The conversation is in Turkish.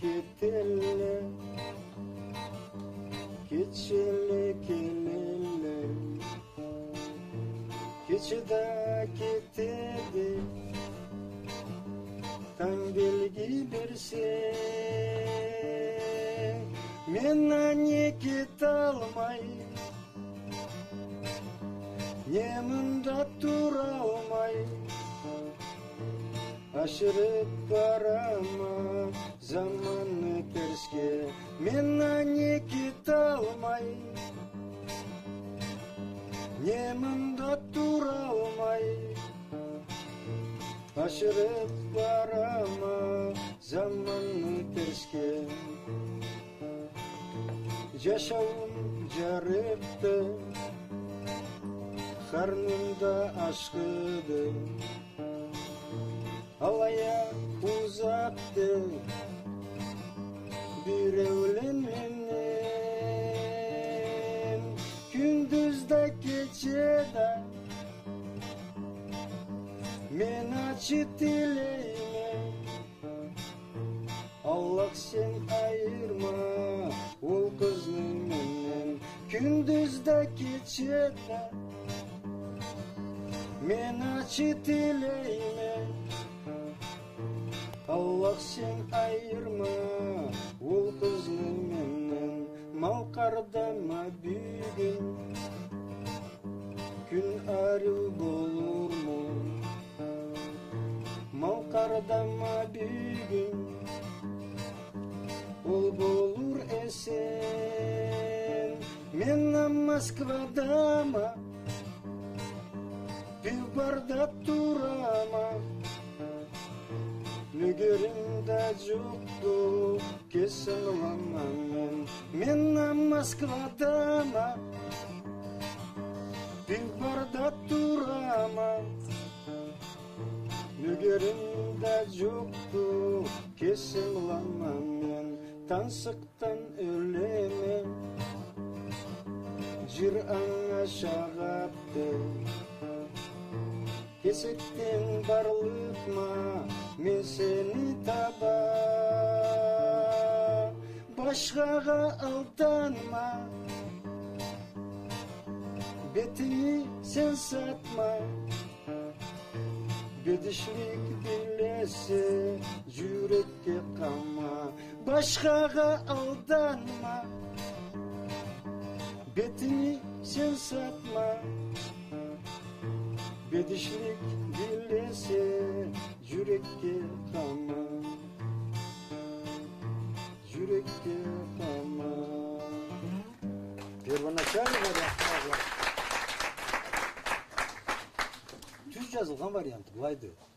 ketelle Keçeli kelele Keçide ketedi Tan bilgi berse Men ne ketalmay Yemunda turalmay Aşırıp barama кешке мен не кете алмай тұра алмай ашырып барама заманның теріске жашауым жарыпты қарнымда ашқыды алая ұзақты evlenmenin Gündüzde gecede Men açı dileğime Allah sen ayırma Ol kızını menden Gündüzde gecede Men açı dileğime Allah sen ayırma. Ol kızını menden Mal kardama büyüdün. Gün arı bulur mu? Mal kardama büyüdün. Ol bulur esen. Men Moskvada mı Bir men Men Moskvada mı Bir barda durama Nügerimde çoktu kesin olamam men Tansıktan ölemem Cir anga şağaptı Kesettin barlıkma Men seni taba Başkaga aldanma. Betini sen satma. Bedişlik bilese Yürekte kalma Başkaga aldanma. Betini sen satma. Bedişlik bilese Yürekte kalma 주셔서 한 말이 안 들어와야 돼요.